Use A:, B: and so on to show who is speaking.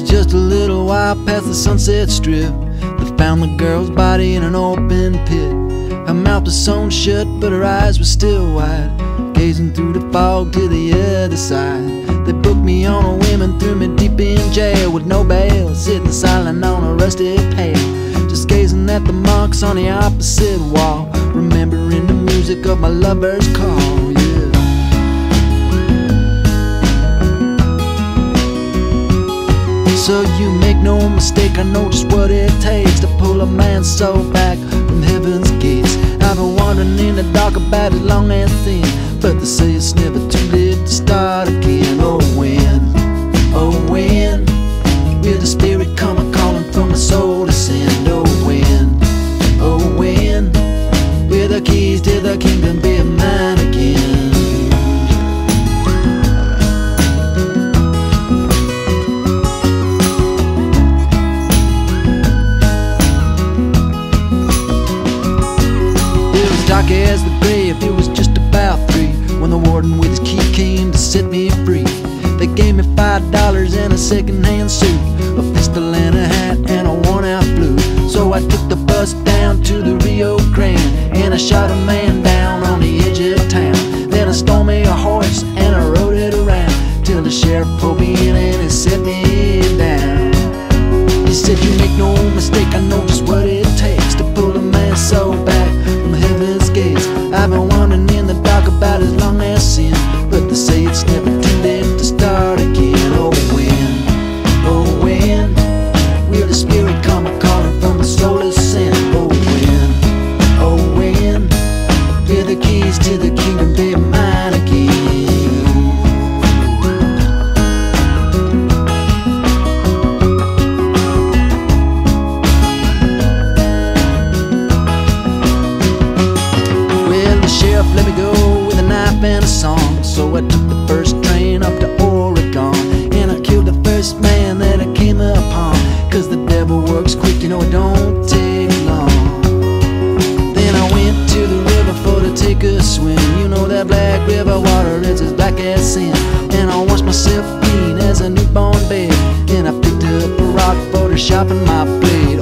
A: was just a little while past the sunset strip They found the girl's body in an open pit. Her mouth was sewn shut, but her eyes were still wide, gazing through the fog to the other side. They booked me on a whim and threw me deep in jail with no bail, sitting silent on a rusty pail, just gazing at the marks on the opposite wall, remembering the music of my lover's call. So you make no mistake, I know just what it takes to pull a man's soul back from heaven's gates. I've been wandering in the dark about as long as thin, but they say it's never too late to start again. Oh when, Was as the grave, it was just about three. When the warden with his key came to set me free. They gave me five dollars and a second-hand suit A pistol and a hat and a worn-out blue. So I took the bus down to the Rio Grande And I shot a man down on the edge of town. Then I stole me a horse and I rode it around Till the sheriff pulled me in and set me down. He said you make no mistake, I know just I took the first train up to Oregon. And I killed the first man that I came upon. Cause the devil works quick, you know it don't take long. Then I went to the river for to take a swim. You know that black river water is as black as sin. And I washed myself clean as a newborn babe. And I picked up a rock for to sharpen my blade.